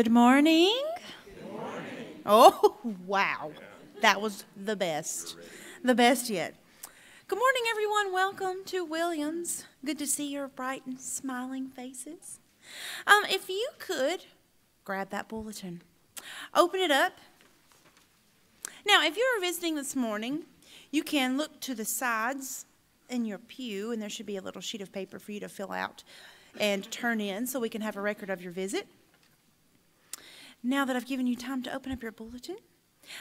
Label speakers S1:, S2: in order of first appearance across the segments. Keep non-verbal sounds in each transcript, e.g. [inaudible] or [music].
S1: Good morning. Oh, wow. That was the best. The best yet. Good morning, everyone. Welcome to Williams. Good to see your bright and smiling faces. Um, if you could grab that bulletin, open it up. Now, if you are visiting this morning, you can look to the sides in your pew, and there should be a little sheet of paper for you to fill out and turn in so we can have a record of your visit. Now that I've given you time to open up your bulletin,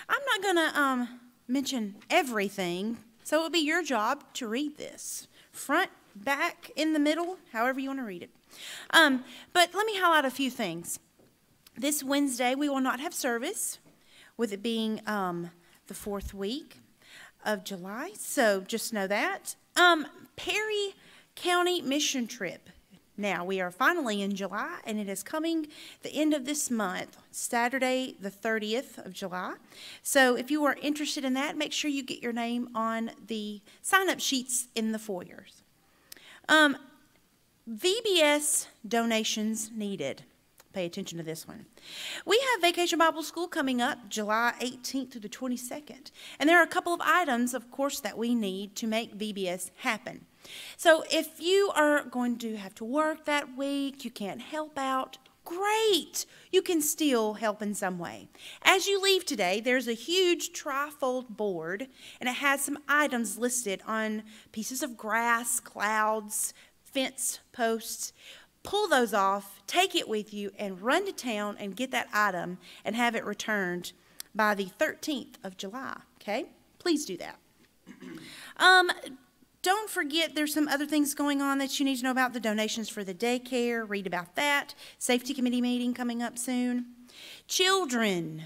S1: I'm not going to um, mention everything, so it'll be your job to read this front, back, in the middle, however you want to read it. Um, but let me highlight a few things. This Wednesday, we will not have service, with it being um, the fourth week of July, so just know that. Um, Perry County mission trip now, we are finally in July, and it is coming the end of this month, Saturday, the 30th of July. So, if you are interested in that, make sure you get your name on the sign up sheets in the foyers. Um, VBS donations needed. Pay attention to this one. We have Vacation Bible School coming up July 18th through the 22nd. And there are a couple of items, of course, that we need to make VBS happen. So if you are going to have to work that week, you can't help out, great. You can still help in some way. As you leave today, there's a huge trifold board, and it has some items listed on pieces of grass, clouds, fence posts. Pull those off, take it with you, and run to town and get that item and have it returned by the 13th of July. Okay? Please do that. Um, don't forget there's some other things going on that you need to know about the donations for the daycare. Read about that. Safety committee meeting coming up soon. Children,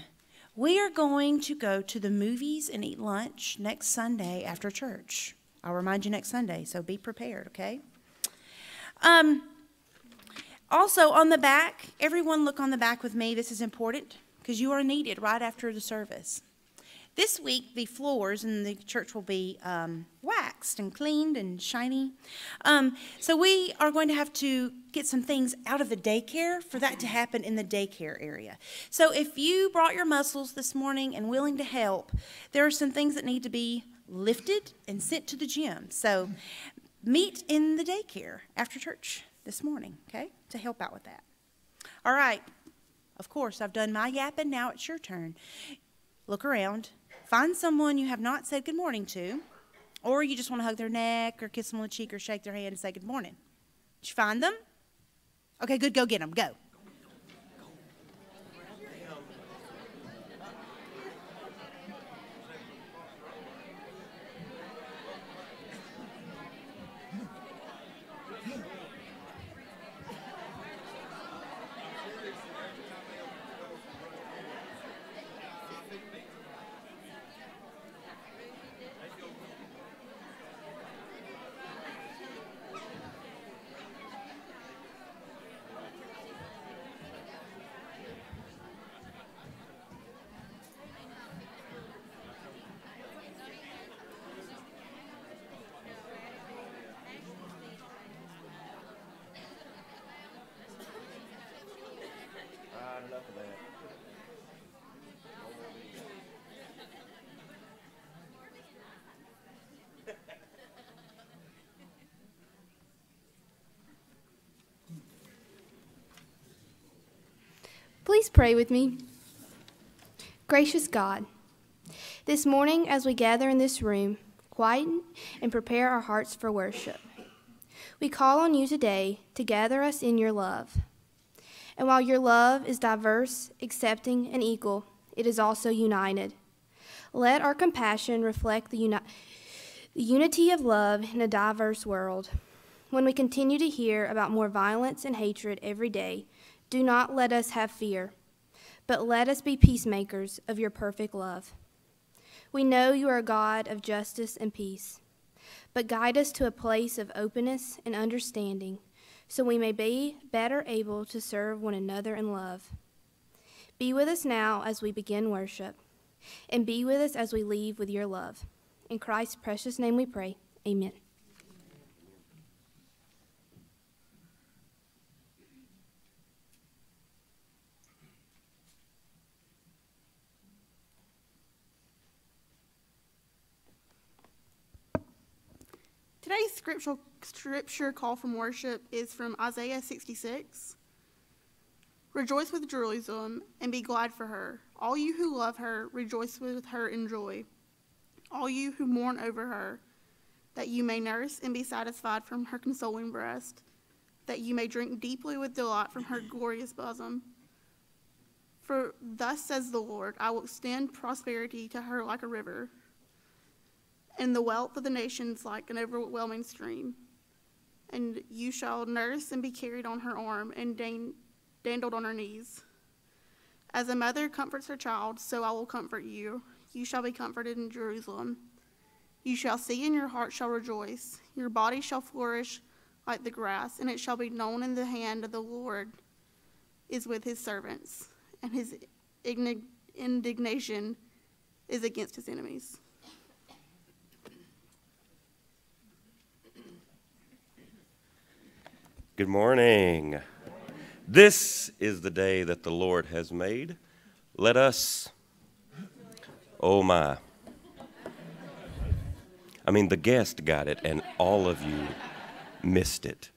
S1: we are going to go to the movies and eat lunch next Sunday after church. I'll remind you next Sunday, so be prepared, okay? Um, also, on the back, everyone look on the back with me. This is important because you are needed right after the service. This week, the floors in the church will be um, waxed and cleaned and shiny. Um, so we are going to have to get some things out of the daycare for that to happen in the daycare area. So if you brought your muscles this morning and willing to help, there are some things that need to be lifted and sent to the gym. So meet in the daycare after church this morning, okay, to help out with that. All right. Of course, I've done my yapping. Now it's your turn. Look around. Find someone you have not said good morning to, or you just want to hug their neck or kiss them on the cheek or shake their hand and say good morning. Did you find them? Okay, good. Go get them. Go.
S2: Please pray with me. Gracious God, this morning as we gather in this room, quieten and prepare our hearts for worship, we call on you today to gather us in your love. And while your love is diverse, accepting, and equal, it is also united. Let our compassion reflect the, uni- the unity of love in a diverse world. When we continue to hear about more violence and hatred every day, do not let us have fear, but let us be peacemakers of your perfect love. We know you are a God of justice and peace, but guide us to a place of openness and understanding so we may be better able to serve one another in love. Be with us now as we begin worship, and be with us as we leave with your love. In Christ's precious name we pray. Amen.
S3: Today's scriptural scripture call from worship is from Isaiah 66. Rejoice with Jerusalem and be glad for her. All you who love her, rejoice with her in joy. All you who mourn over her, that you may nurse and be satisfied from her consoling breast, that you may drink deeply with delight from her glorious bosom. For thus says the Lord, I will extend prosperity to her like a river, and the wealth of the nations like an overwhelming stream. And you shall nurse and be carried on her arm and dan- dandled on her knees. As a mother comforts her child, so I will comfort you. You shall be comforted in Jerusalem. You shall see, and your heart shall rejoice. Your body shall flourish like the grass, and it shall be known in the hand of the Lord is with his servants, and his indignation is against his enemies.
S4: Good morning. This is the day that the Lord has made. Let us, oh my. I mean, the guest got it, and all of you missed it.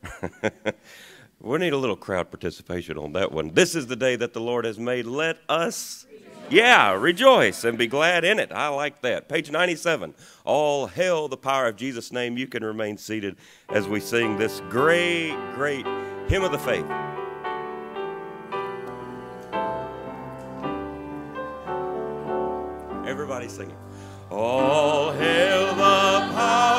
S4: [laughs] we need a little crowd participation on that one. This is the day that the Lord has made. Let us, yeah, rejoice and be glad in it. I like that. Page 97. All hail the power of Jesus' name. You can remain seated as we sing this great, great hymn of the faith. Everybody singing. All hail the power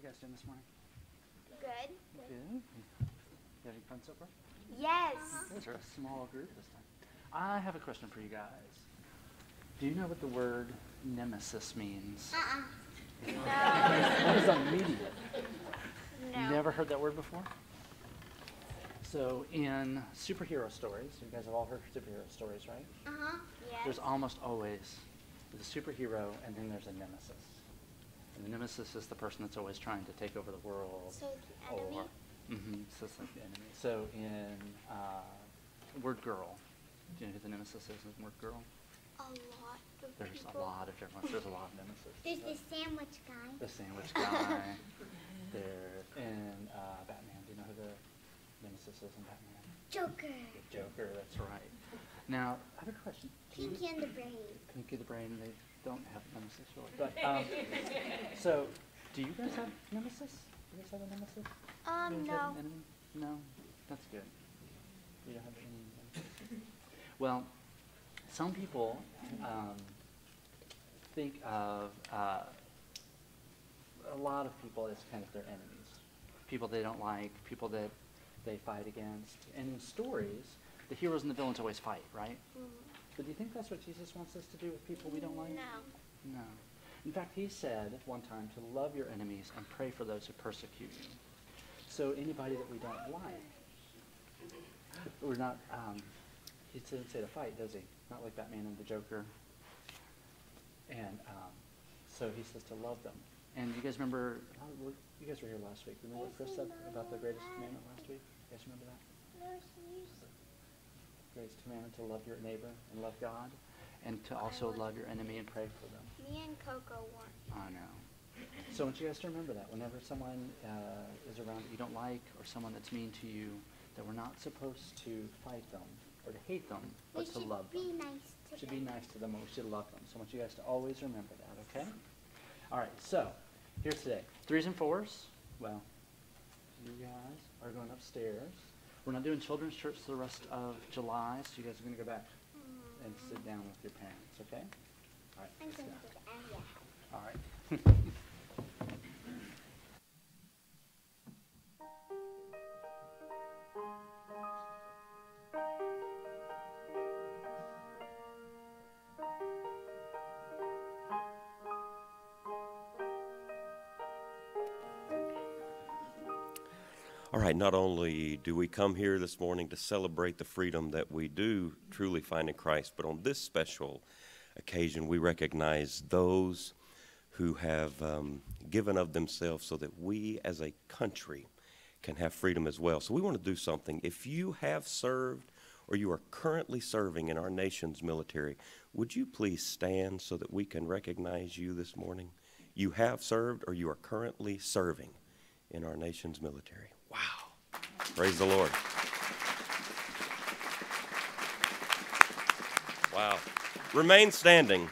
S5: you guys doing this morning?
S6: Good.
S5: Good. You having fun so far?
S6: Yes.
S5: Those are a small group this time. I have a question for you guys. Do you know what the word nemesis means?
S6: Uh-uh. [laughs]
S5: That is immediate.
S6: No.
S5: Never heard that word before? So in superhero stories, you guys have all heard superhero stories, right?
S6: Uh-huh. Yes.
S5: There's almost always the superhero and then there's a nemesis. And the nemesis is the person that's always trying to take over the world.
S6: So the enemy?
S5: Or, hmm so it's like the enemy. So in uh, Word Girl, do you know who the nemesis is in Word Girl?
S6: a lot of
S5: There's
S6: people.
S5: a lot of different ones. There's a lot of nemesis.
S6: There's the sandwich guy.
S5: The sandwich guy. [laughs] there in uh, Batman. Do you know who the nemesis is in Batman?
S6: Joker.
S5: The Joker. That's right. Now I have a question.
S6: Pinky and the Brain.
S5: Pinky the Brain, they don't have nemesis really. But, um, [laughs] so, do you guys have nemesis? Do you guys have a nemesis?
S6: Um,
S5: You guys have
S6: no.
S5: No? That's good. You don't have any. Well, some people, um, think of, uh, a lot of people as kind of their enemies. People they don't like, people that they fight against. And in stories, the heroes and the villains always fight, right? But do you think that's what Jesus wants us to do with people we don't like?
S6: No.
S5: No. In fact, he said one time to love your enemies and pray for those who persecute you. So anybody that we don't like, we're not, um, he doesn't say to fight, does he? Not like Batman and the Joker. And um, so he says to love them And you guys remember, oh, you guys were here last week. Remember what Chris said about the greatest commandment last week? You guys remember that? Greatest commandment to love your neighbor and love God, and to also love your enemy and pray for them.
S6: Me and Coco want.
S5: I know. So I want you guys to remember that whenever someone uh, is around that you don't like or someone that's mean to you, that we're not supposed to fight them or to hate them,
S6: We
S5: but to love them.
S6: We should be nice to
S5: We should
S6: them.
S5: be nice to them and we should love them. So I want you guys to always remember that, okay? All right, so here's today. Threes and fours. Well, you guys are going upstairs. We're not doing children's church for the rest of July, so you guys are going to go back and sit down with your parents, okay? All right. Let's go.
S6: to the area.
S5: All right. [laughs]
S4: All right, not only do we come here this morning to celebrate the freedom that we do truly find in Christ, but on this special occasion, we recognize those who have um, given of themselves so that we as a country can have freedom as well. So we want to do something. If you have served or you are currently serving in our nation's military, would you please stand so that we can recognize you this morning? You have served or you are currently serving in our nation's military. Wow. Praise the Lord. Wow. Remain standing.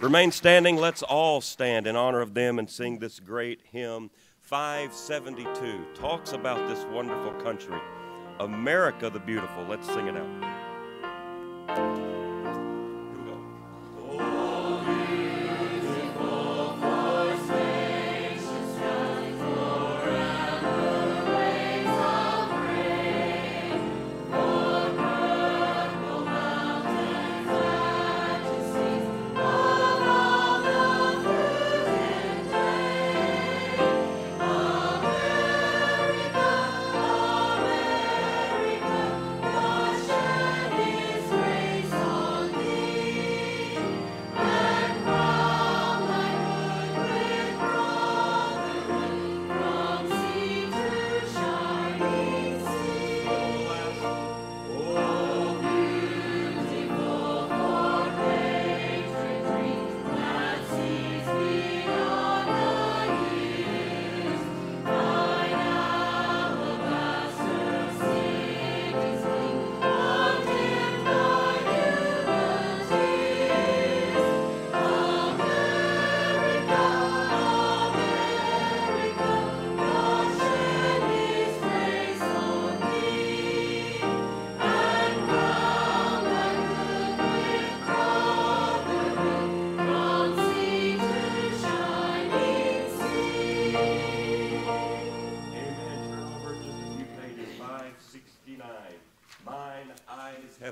S4: Remain standing. Let's all stand in honor of them and sing this great hymn. 572 talks about this wonderful country, America the Beautiful. Let's sing it out.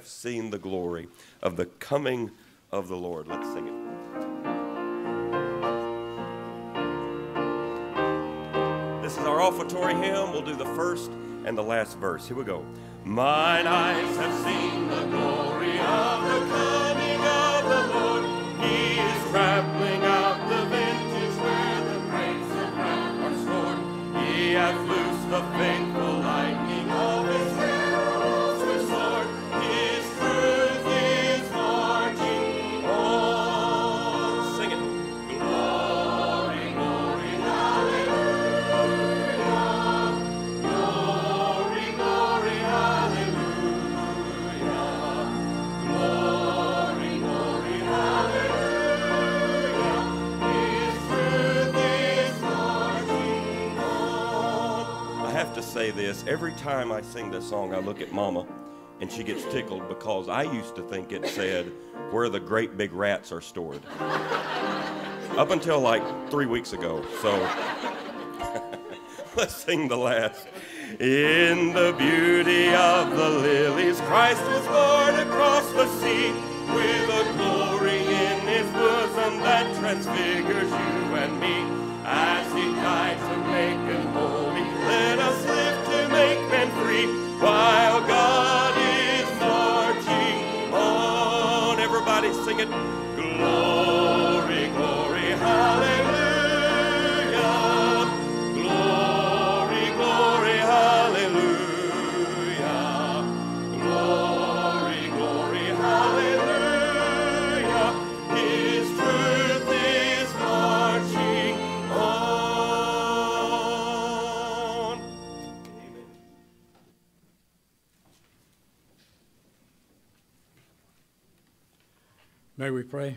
S4: Have seen the glory of the coming of the Lord. Let's sing it. This is our offertory hymn. We'll do the first and the last verse. Here we go. Mine eyes have seen the glory of the coming of the Lord. He is trampling out the vintage where the grapes of wrath are stored. He hath loosed the faithful say this every time I sing this song, I look at Mama and she gets tickled because I used to think it said where the great big rats are stored. Up until like three weeks ago. So [laughs] let's sing the last. In the beauty of the lilies, Christ was born across the sea with a glory in his bosom that transfigures you and me. While God is marching on. Everybody sing it.
S7: May we pray?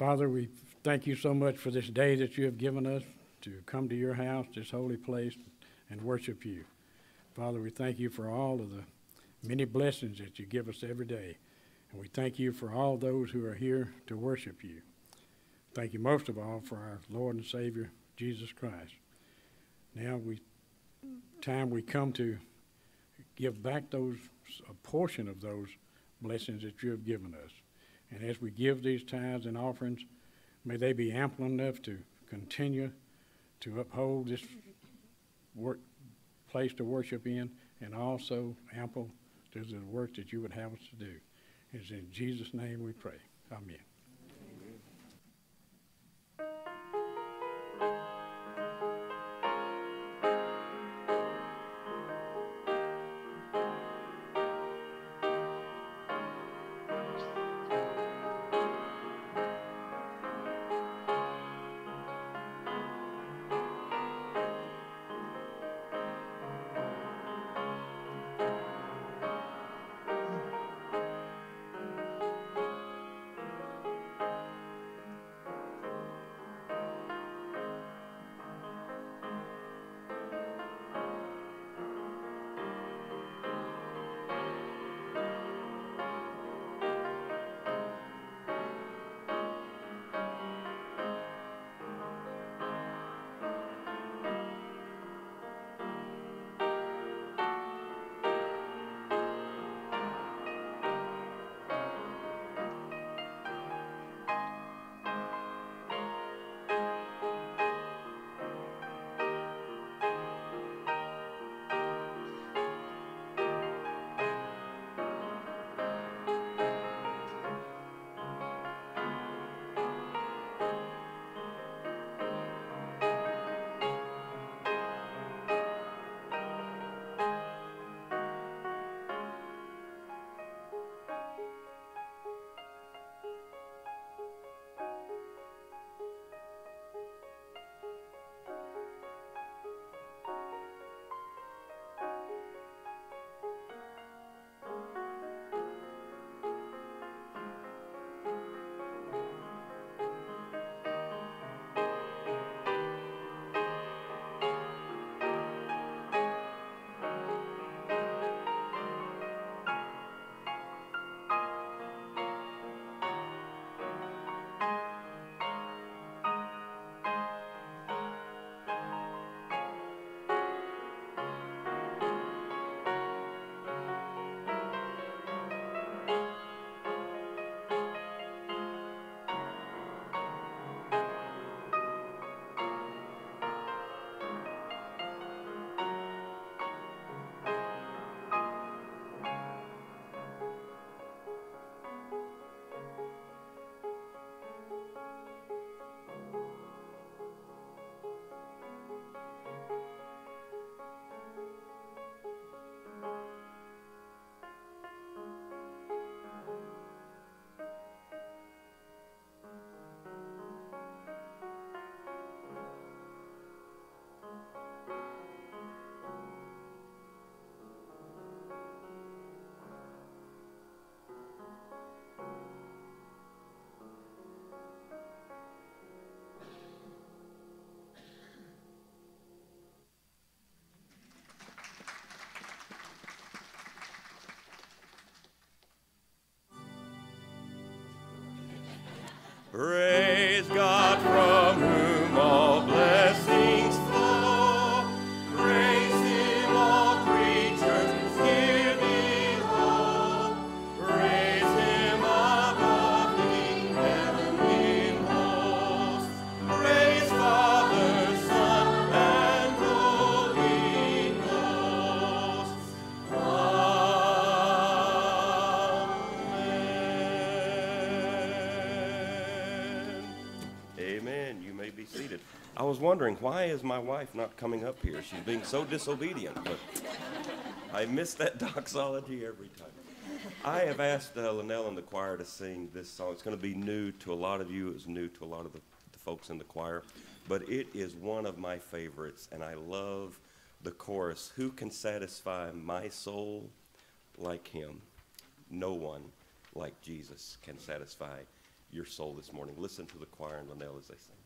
S7: Father, we thank you so much for this day that you have given us to come to your house, this holy place, and worship you. Father, we thank you for all of the many blessings that you give us every day. And we thank you for all those who are here to worship you. Thank you most of all for our Lord and Savior, Jesus Christ. Now we time we come to give back those a portion of those blessings that you have given us. And as we give these tithes and offerings, may they be ample enough to continue to uphold this work, place to worship in, and also ample to the work that you would have us to do. It's in Jesus' name we pray. Amen.
S4: Praise was wondering why is my wife not coming up here? She's being so disobedient, but I miss that [laughs] doxology every time. I have asked uh, Linnell and the choir to sing this song. It's going to be new to a lot of you. It's new to a lot of the, the folks in the choir, but it is one of my favorites, and I love the chorus. Who can satisfy my soul like him? No one
S8: like Jesus can satisfy your soul this morning. Listen to the choir and Linnell as they sing.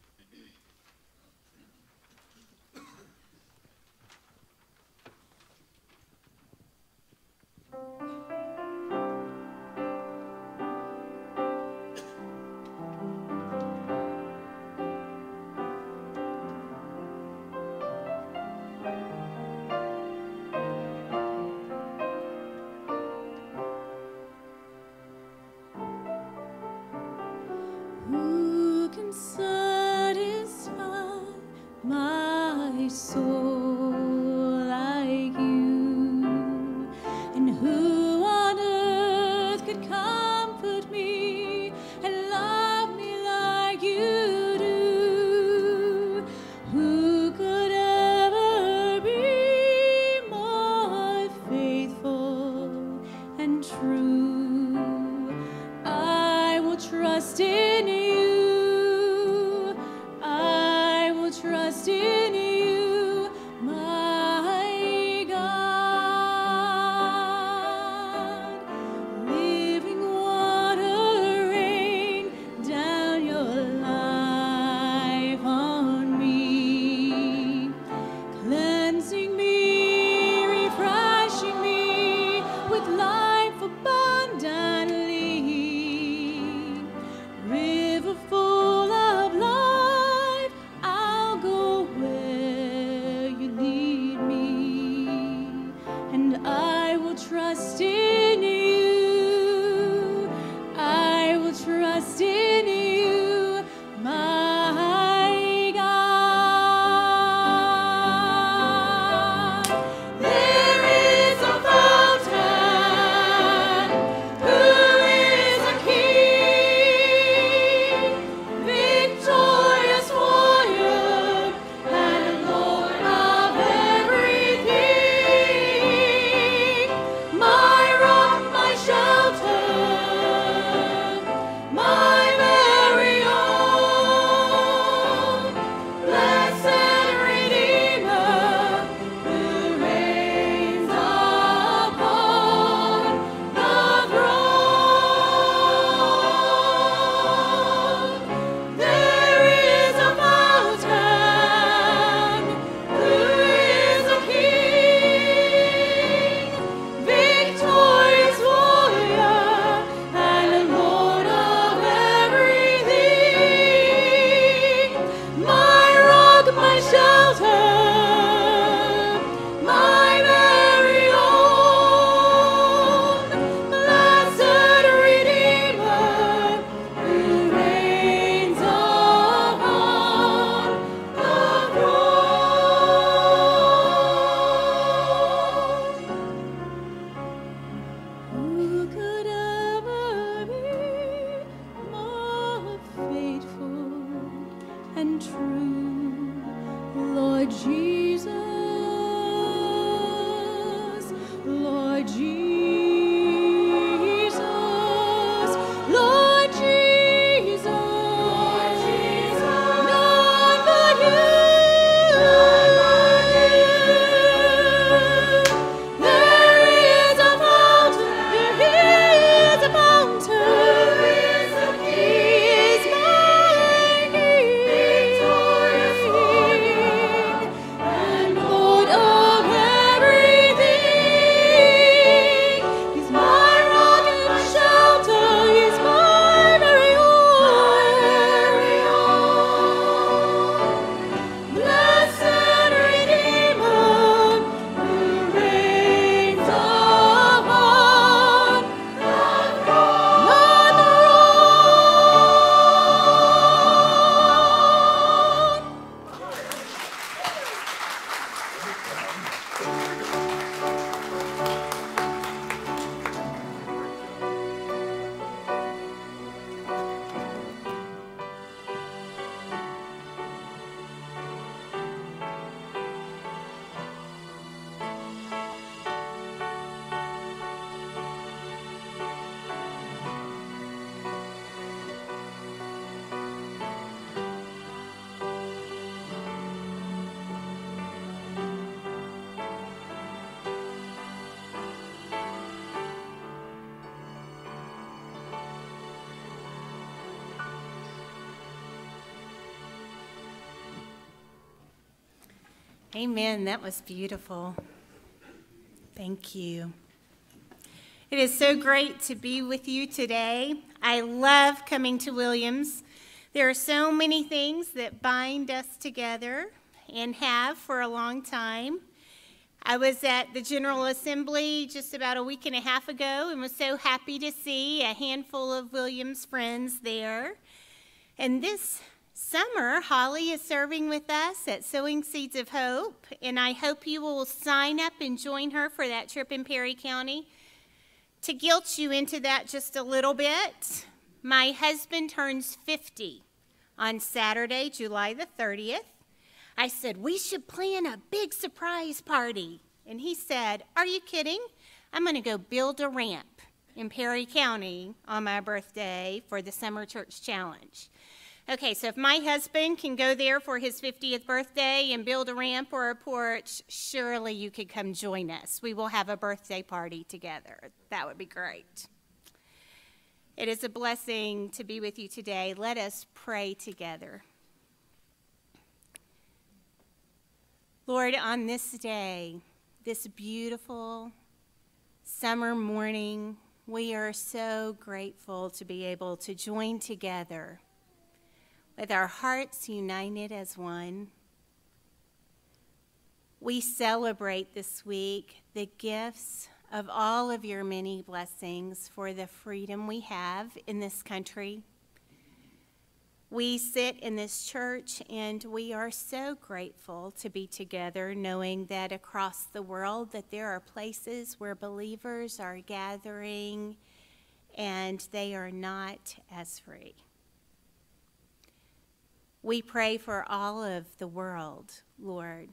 S9: Amen. That was beautiful. Thank you. It is so great to be with you today. I love coming to Williams. There are so many things that bind us together and have for a long time. I was at the General Assembly just about a week and a half ago and was so happy to see a handful of Williams friends there. And this summer, Holly is serving with us at Sowing Seeds of Hope, and I hope you will sign up and join her for that trip in Perry County. To guilt you into that just a little bit, my husband turns 50 on Saturday, July the 30th. I said, We should plan a big surprise party. And he said, Are you kidding? I'm going to go build a ramp in Perry County on my birthday for the Summer Church Challenge. Okay, so if my husband can go there for his 50th birthday and build a ramp or a porch, surely you could come join us. We will have a birthday party together. That would be great. It is a blessing to be with you today. Let us pray together. Lord, on this day, this beautiful summer morning, we are so grateful to be able to join together with our hearts united as one. We celebrate this week the gifts of all of your many blessings for the freedom we have in this country. We sit in this church and we are so grateful to be together knowing that across the world that there are places where believers are gathering and they are not as free. We pray for all of the world, Lord,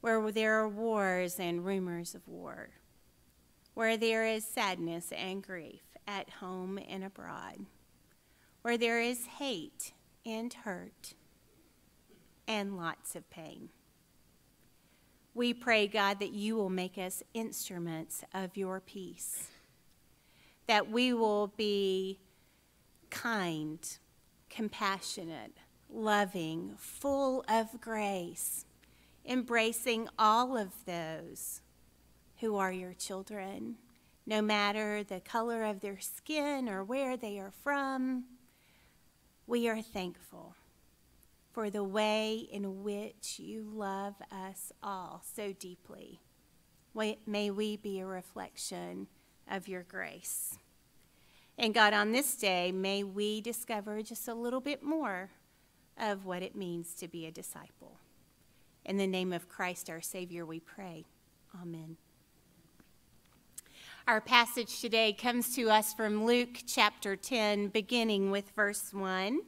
S9: where there are wars and rumors of war, where there is sadness and grief at home and abroad, where there is hate and hurt and lots of pain. We pray, God, that you will make us instruments of your peace, that we will be kind, compassionate, loving, full of grace, embracing all of those who are your children, no matter the color of their skin or where they are from. We are thankful for the way in which you love us all so deeply. May we be a reflection of your grace. And God, on this day, may we discover just a little bit more of what it means to be a disciple. In the name of Christ our Savior, we pray. Amen. Our passage today comes to us from Luke chapter 10, beginning with verse 1.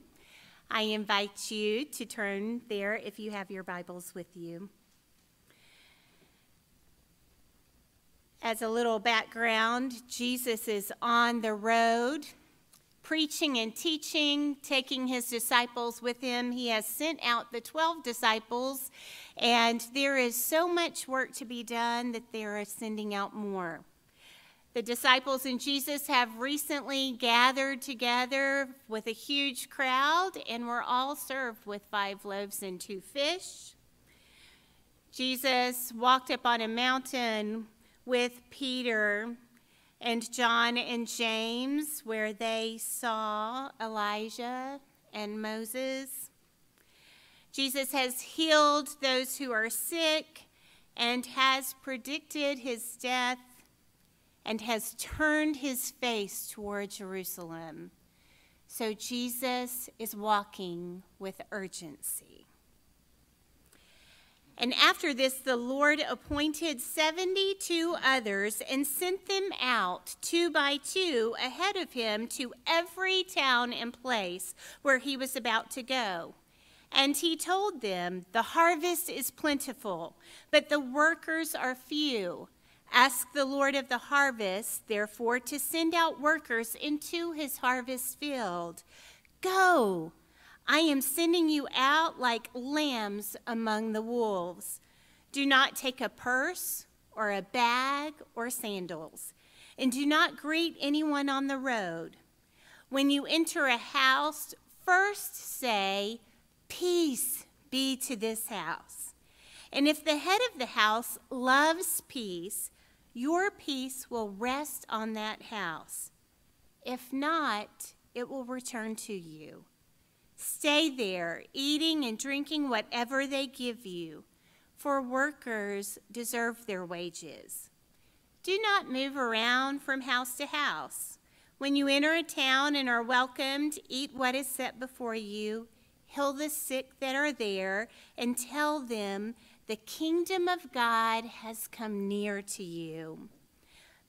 S9: I invite you to turn there if you have your Bibles with you. As a little background, Jesus is on the road preaching and teaching, taking his disciples with him. He has sent out the 12 disciples, and there is so much work to be done that they are sending out more. The disciples and Jesus have recently gathered together with a huge crowd and were all served with five loaves and two fish. Jesus walked up on a mountain with Peter and John and James, where they saw Elijah and Moses. Jesus has healed those who are sick and has predicted his death and has turned his face toward Jerusalem. So Jesus is walking with urgency. And after this, the Lord appointed 72 others and sent them out two by two ahead of him to every town and place where he was about to go. And he told them, The harvest is plentiful, but the workers are few. Ask the Lord of the harvest, therefore, to send out workers into his harvest field. Go! I am sending you out like lambs among the wolves. Do not take a purse or a bag or sandals, and do not greet anyone on the road. When you enter a house, first say, Peace be to this house. And if the head of the house loves peace, your peace will rest on that house. If not, it will return to you. Stay there, eating and drinking whatever they give you, for workers deserve their wages. Do not move around from house to house. When you enter a town and are welcomed, eat what is set before you, heal the sick that are there, and tell them the kingdom of God has come near to you.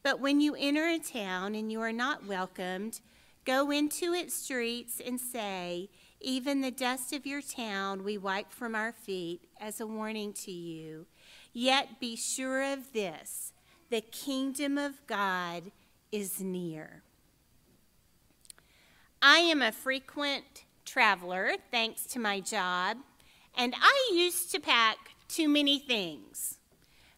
S9: But when you enter a town and you are not welcomed, go into its streets and say, Even the dust of your town we wipe from our feet as a warning to you. Yet be sure of this the kingdom of God is near. I am a frequent traveler thanks to my job, and I used to pack too many things.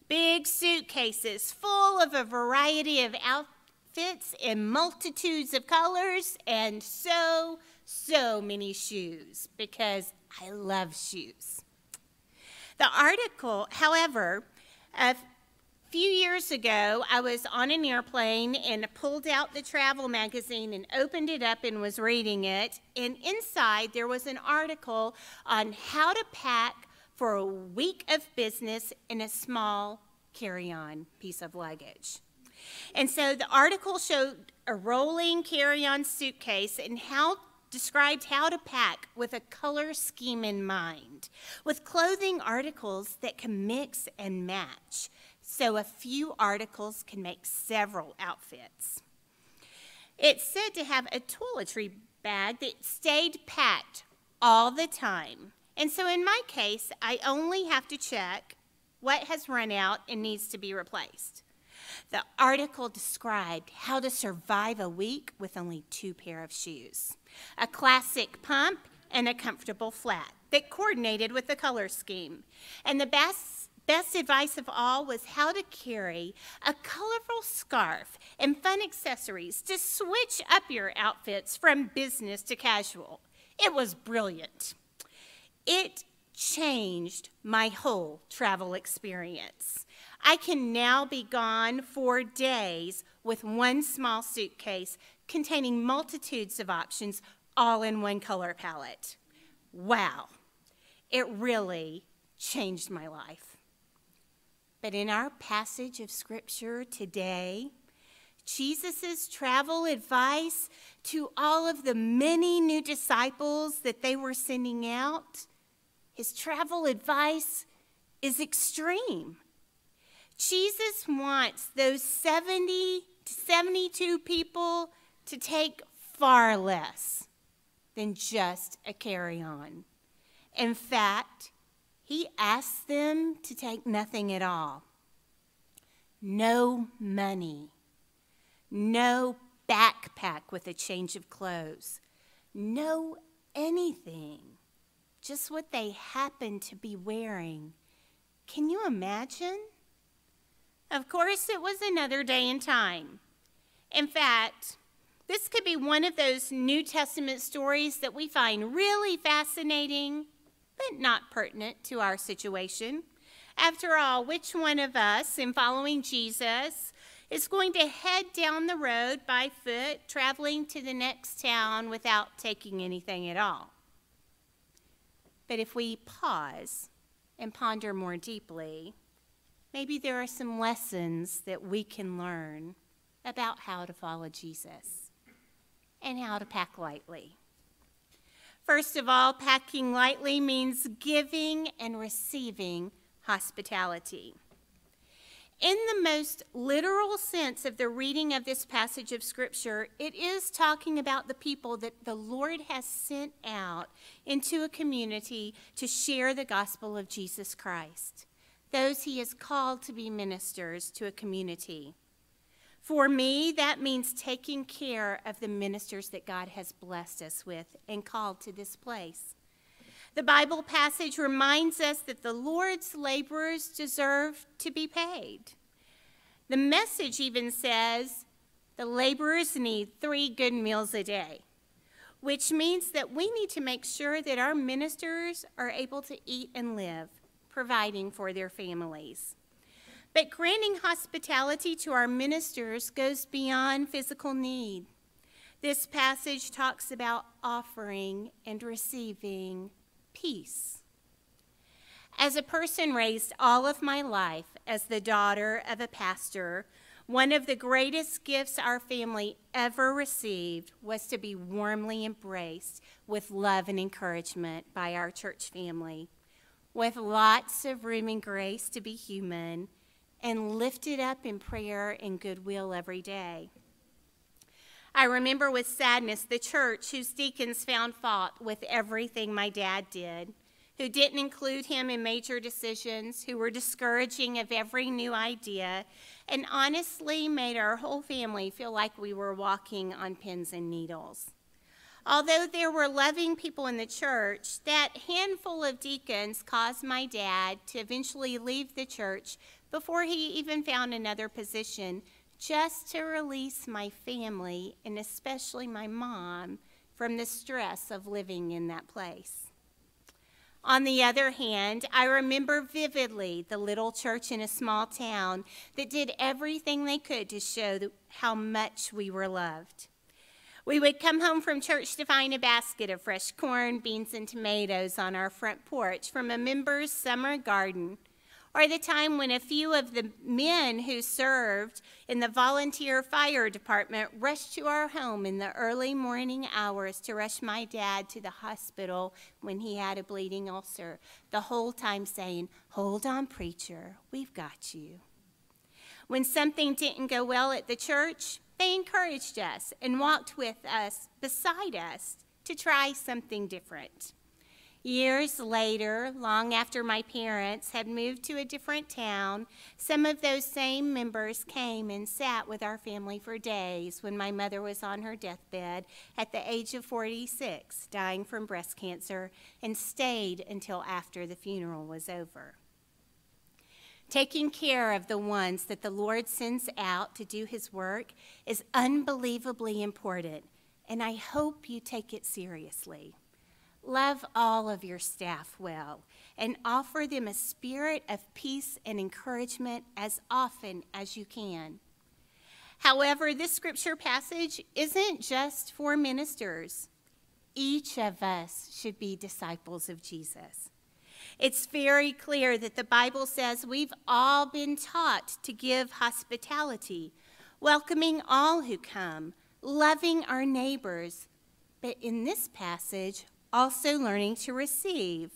S9: Big suitcases full of a variety of outfits in multitudes of colors, and so, so many shoes because I love shoes. The article, however, a few years ago, I was on an airplane and pulled out the travel magazine and opened it up and was reading it. And inside, there was an article on how to pack for a week of business in a small carry on piece of luggage. And so the article showed a rolling carry on suitcase and how described how to pack with a color scheme in mind, with clothing articles that can mix and match, so a few articles can make several outfits. It's said to have a toiletry bag that stayed packed all the time. And so in my case, I only have to check what has run out and needs to be replaced. The article described how to survive a week with only two pair of shoes a classic pump and a comfortable flat that coordinated with the color scheme. And the best, best advice of all was how to carry a colorful scarf and fun accessories to switch up your outfits from business to casual. It was brilliant. It changed my whole travel experience. I can now be gone for days with one small suitcase containing multitudes of options, all in one color palette. Wow, it really changed my life. But in our passage of scripture today, Jesus' travel advice to all of the many new disciples that they were sending out, his travel advice is extreme. Jesus wants those 70 to 72 people to take far less than just a carry on. In fact, he asked them to take nothing at all no money, no backpack with a change of clothes, no anything, just what they happen to be wearing. Can you imagine? Of course, it was another day and time. In fact, this could be one of those New Testament stories that we find really fascinating, but not pertinent to our situation. After all, which one of us, in following Jesus, is going to head down the road by foot, traveling to the next town without taking anything at all? But if we pause and ponder more deeply, maybe there are some lessons that we can learn about how to follow Jesus and how to pack lightly. First of all, packing lightly means giving and receiving hospitality. In the most literal sense of the reading of this passage of Scripture, it is talking about the people that the Lord has sent out into a community to share the gospel of Jesus Christ, those he has called to be ministers to a community. For me, that means taking care of the ministers that God has blessed us with and called to this place. The Bible passage reminds us that the Lord's laborers deserve to be paid. The message even says the laborers need three good meals a day, which means that we need to make sure that our ministers are able to eat and live providing for their families. But granting hospitality to our ministers goes beyond physical need. This passage talks about offering and receiving peace. As a person raised all of my life as the daughter of a pastor, one of the greatest gifts our family ever received was to be warmly embraced with love and encouragement by our church family, with lots of room and grace to be human and lifted up in prayer and goodwill every day. I remember with sadness the church whose deacons found fault with everything my dad did, who didn't include him in major decisions, who were discouraging of every new idea, and honestly made our whole family feel like we were walking on pins and needles. Although there were loving people in the church, that handful of deacons caused my dad to eventually leave the church before he even found another position just to release my family, and especially my mom, from the stress of living in that place. On the other hand, I remember vividly the little church in a small town that did everything they could to show how much we were loved. We would come home from church to find a basket of fresh corn, beans, and tomatoes on our front porch from a member's summer garden or the time when a few of the men who served in the volunteer fire department rushed to our home in the early morning hours to rush my dad to the hospital when he had a bleeding ulcer, the whole time saying, Hold on, preacher, we've got you. When something didn't go well at the church, they encouraged us and walked with us, beside us, to try something different. Years later, long after my parents had moved to a different town, some of those same members came and sat with our family for days when my mother was on her deathbed at the age of 46, dying from breast cancer, and stayed until after the funeral was over. Taking care of the ones that the Lord sends out to do his work is unbelievably important, and I hope you take it seriously. Love all of your staff well and offer them a spirit of peace and encouragement as often as you can. However, this scripture passage isn't just for ministers. Each of us should be disciples of Jesus. It's very clear that the Bible says we've all been taught to give hospitality, welcoming all who come, loving our neighbors. But in this passage, also learning to receive.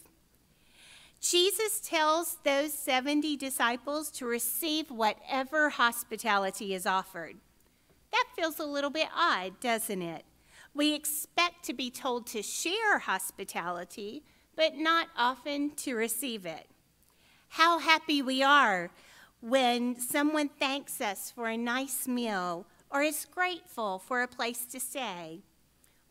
S9: Jesus tells those 70 disciples to receive whatever hospitality is offered. That feels a little bit odd, doesn't it? We expect to be told to share hospitality, but not often to receive it. How happy we are when someone thanks us for a nice meal or is grateful for a place to stay.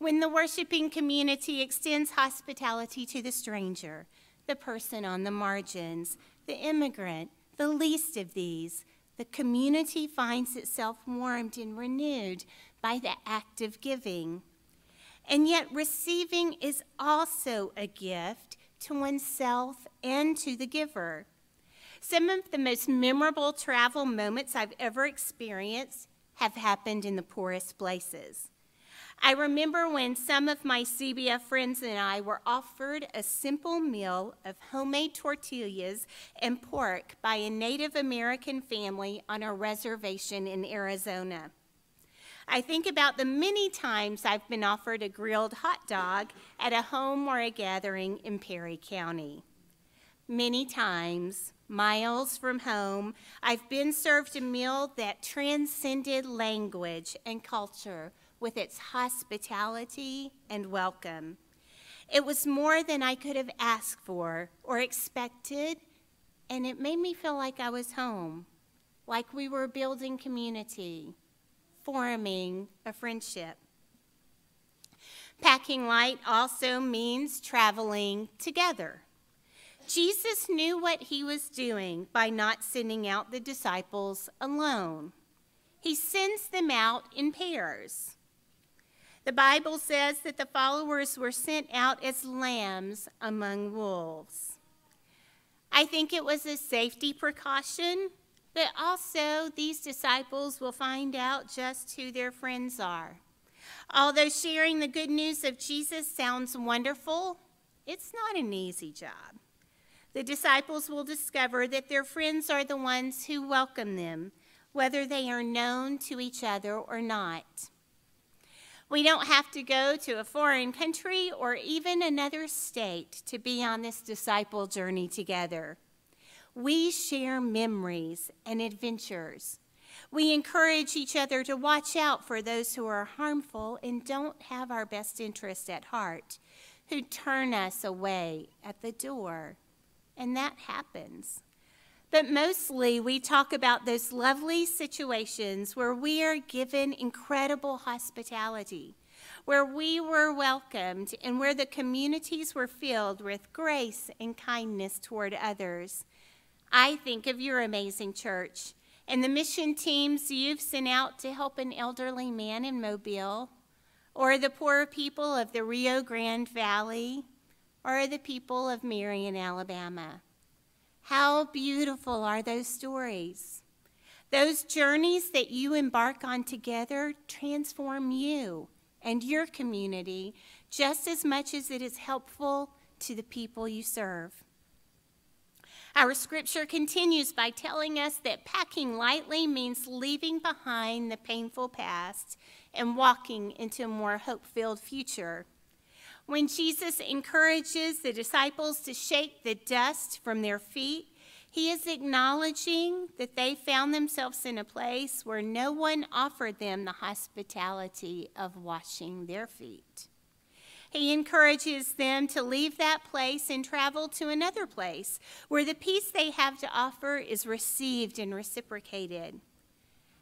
S9: When the worshiping community extends hospitality to the stranger, the person on the margins, the immigrant, the least of these, the community finds itself warmed and renewed by the act of giving. And yet, receiving is also a gift to oneself and to the giver. Some of the most memorable travel moments I've ever experienced have happened in the poorest places. I remember when some of my CBF friends and I were offered a simple meal of homemade tortillas and pork by a Native American family on a reservation in Arizona. I think about the many times I've been offered a grilled hot dog at a home or a gathering in Perry County. Many times, miles from home, I've been served a meal that transcended language and culture with its hospitality and welcome. It was more than I could have asked for or expected, and it made me feel like I was home, like we were building community, forming a friendship. Packing light also means traveling together. Jesus knew what he was doing by not sending out the disciples alone. He sends them out in pairs. The Bible says that the followers were sent out as lambs among wolves. I think it was a safety precaution, but also these disciples will find out just who their friends are. Although sharing the good news of Jesus sounds wonderful, it's not an easy job. The disciples will discover that their friends are the ones who welcome them, whether they are known to each other or not. We don't have to go to a foreign country or even another state to be on this disciple journey together. We share memories and adventures. We encourage each other to watch out for those who are harmful and don't have our best interest at heart, who turn us away at the door. And that happens. But mostly, we talk about those lovely situations where we are given incredible hospitality, where we were welcomed, and where the communities were filled with grace and kindness toward others. I think of your amazing church and the mission teams you've sent out to help an elderly man in Mobile, or the poor people of the Rio Grande Valley, or the people of Marion, Alabama. How beautiful are those stories? Those journeys that you embark on together transform you and your community just as much as it is helpful to the people you serve. Our scripture continues by telling us that packing lightly means leaving behind the painful past and walking into a more hope filled future. When Jesus encourages the disciples to shake the dust from their feet, he is acknowledging that they found themselves in a place where no one offered them the hospitality of washing their feet. He encourages them to leave that place and travel to another place where the peace they have to offer is received and reciprocated.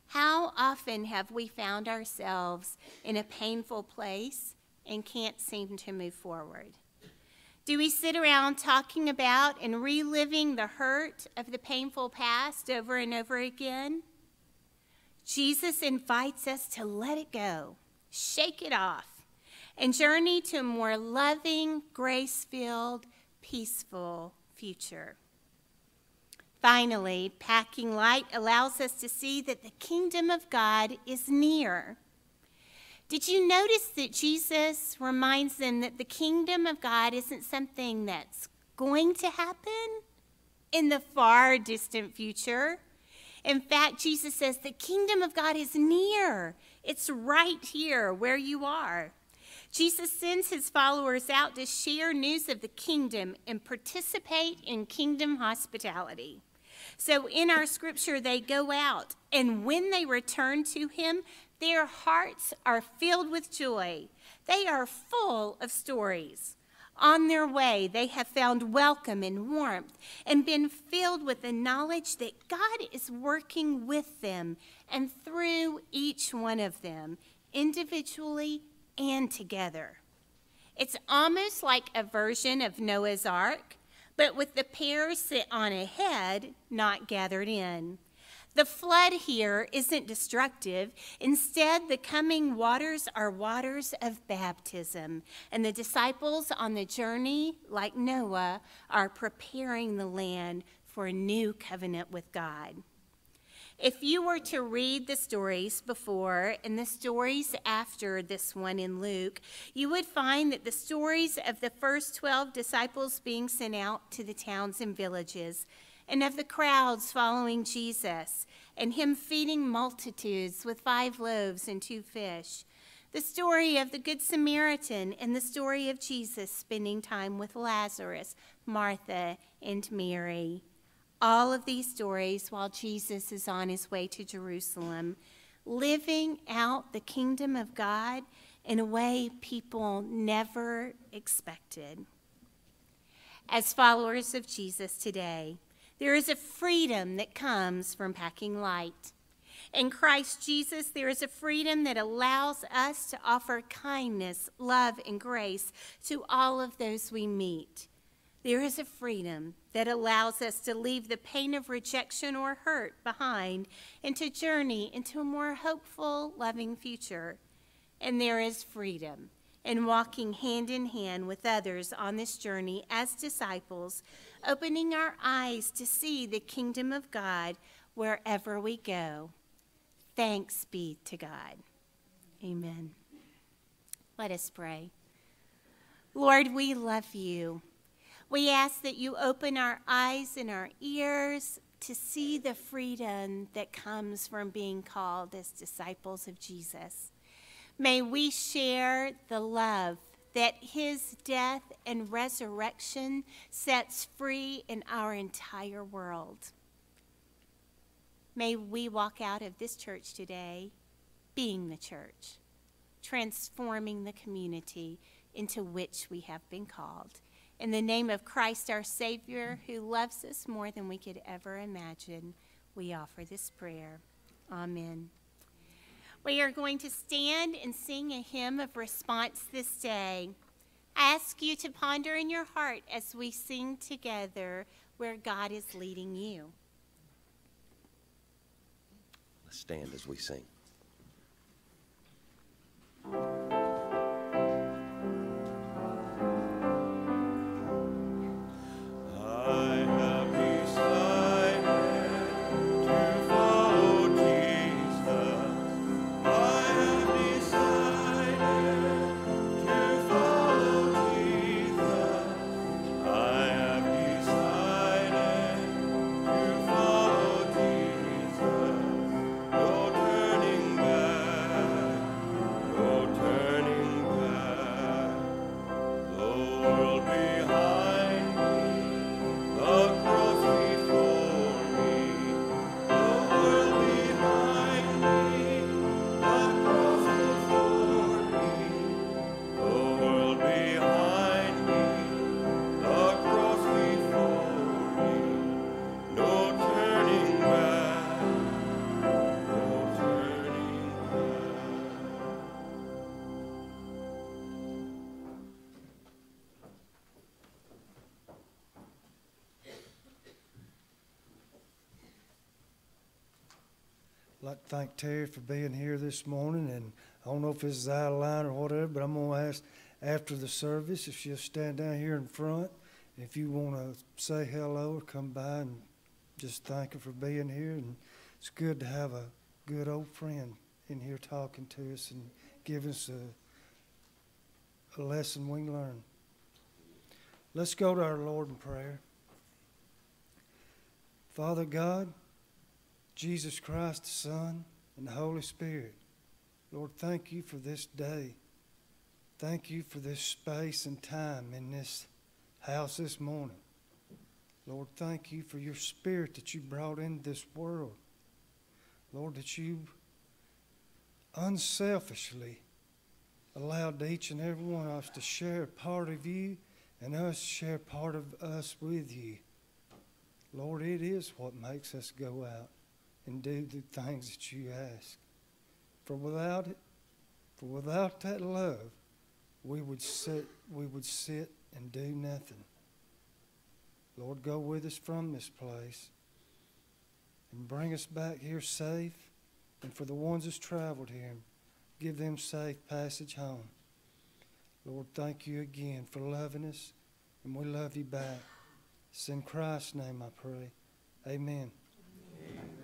S9: How often have we found ourselves in a painful place and can't seem to move forward? Do we sit around talking about and reliving the hurt of the painful past over and over again? Jesus invites us to let it go, shake it off, and journey to a more loving, grace filled, peaceful future. Finally, packing light allows us to see that the kingdom of God is near. Did you notice that Jesus reminds them that the kingdom of God isn't something that's going to happen in the far distant future? In fact, Jesus says the kingdom of God is near. It's right here where you are. Jesus sends his followers out to share news of the kingdom and participate in kingdom hospitality. So in our scripture, they go out, and when they return to him, their hearts are filled with joy. They are full of stories. On their way, they have found welcome and warmth and been filled with the knowledge that God is working with them and through each one of them, individually and together. It's almost like a version of Noah's Ark, but with the pair sit on ahead, not gathered in. The flood here isn't destructive. Instead, the coming waters are waters of baptism. And the disciples on the journey, like Noah, are preparing the land for a new covenant with God. If you were to read the stories before and the stories after this one in Luke, you would find that the stories of the first 12 disciples being sent out to the towns and villages and of the crowds following Jesus, and him feeding multitudes with five loaves and two fish. The story of the Good Samaritan and the story of Jesus spending time with Lazarus, Martha, and Mary. All of these stories while Jesus is on his way to Jerusalem, living out the kingdom of God in a way people never expected. As followers of Jesus today, there is a freedom that comes from packing light. In Christ Jesus, there is a freedom that allows us to offer kindness, love, and grace to all of those we meet. There is a freedom that allows us to leave the pain of rejection or hurt behind and to journey into a more hopeful, loving future. And there is freedom in walking hand in hand with others on this journey as disciples, opening our eyes to see the kingdom of God wherever we go. Thanks be to God. Amen. Let us pray. Lord, we love you. We ask that you open our eyes and our ears to see the freedom that comes from being called as disciples of Jesus. May we share the love that his death and resurrection sets free in our entire world. May we walk out of this church today being the church, transforming the community into which we have been called. In the name of Christ our Savior, who loves us more than we could ever imagine, we offer this prayer. Amen. We are going to stand and sing a hymn of response this day. I ask you to ponder in your heart as we sing together where God is leading you.
S4: Let's stand as we sing.
S10: I'd like to thank Terri for being here this morning, and I don't know if this is out of line or whatever, but I'm gonna ask after the service if she'll stand down here in front. If you wanna say hello or come by and just thank her for being here, and it's good to have a good old friend in here talking to us and giving us a, a lesson we learn. Let's go to our Lord in prayer. Father God, Jesus Christ, the Son, and the Holy Spirit. Lord, thank you for this day. Thank you for this space and time in this house this morning. Lord, thank you for your spirit that you brought into this world. Lord, that you unselfishly allowed each and every one of us to share part of you and us share part of us with you. Lord, it is what makes us go out and do the things that you ask. For without it, for without that love, we would sit, we would sit and do nothing. Lord, go with us from this place and bring us back here safe. And for the ones that's traveled here, give them safe passage home. Lord, thank you again for loving us, and we love you back. It's in Christ's name I pray. Amen.
S4: Amen.